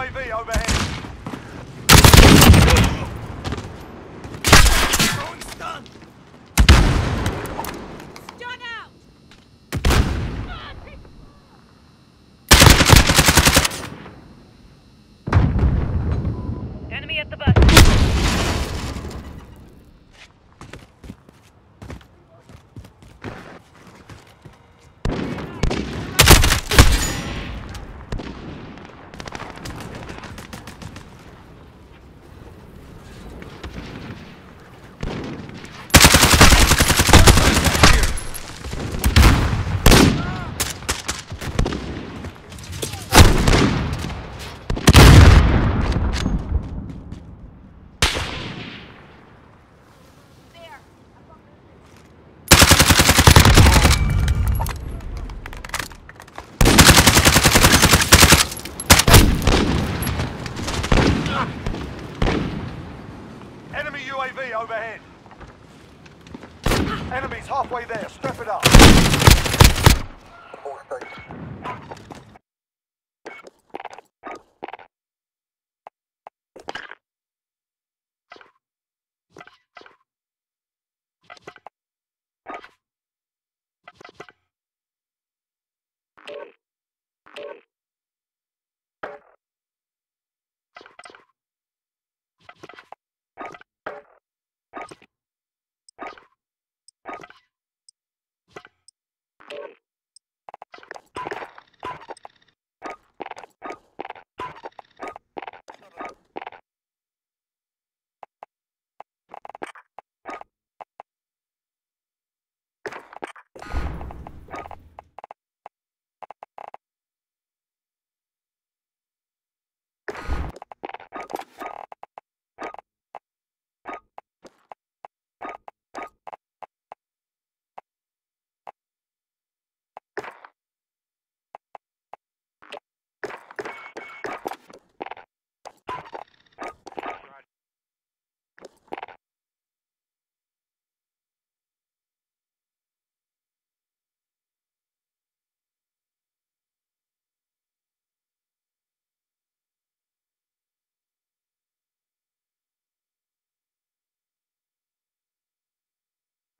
UAV overhead.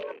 you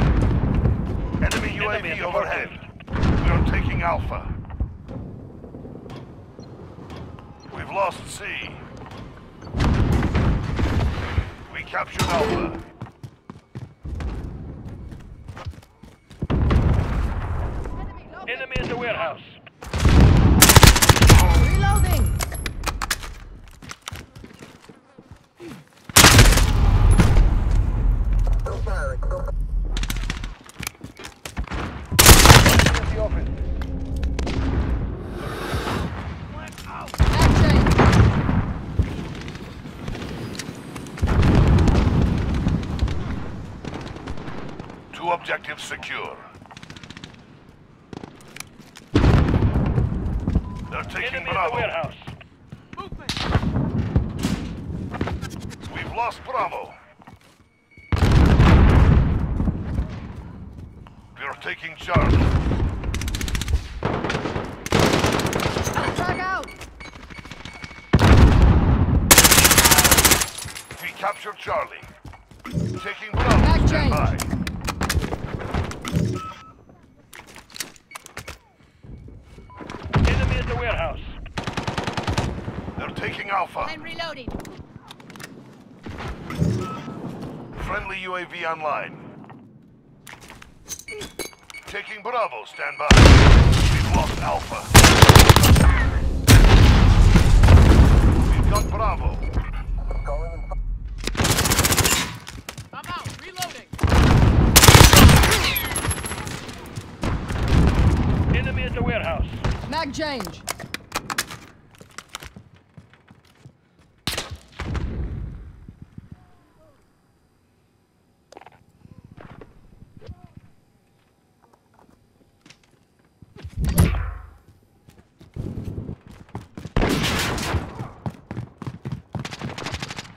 Enemy UAV overhead. We are taking Alpha. We've lost C. We captured Alpha. Enemy in the warehouse. Reloading! Two objectives secure. They're taking Enemy in the Bravo. warehouse. We've lost Bravo. We're taking Charlie. Frag out! We captured Charlie. Taking Bravo. Stand by. Enemy in the warehouse. They're taking Alpha. I'm reloading. Friendly UAV online. Taking Bravo. Stand by. We've lost Alpha. We've got Bravo. I'm out. Reloading. Enemy in the warehouse. Mag change!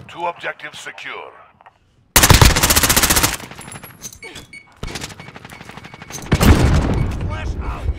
Two objectives secure. Flash out.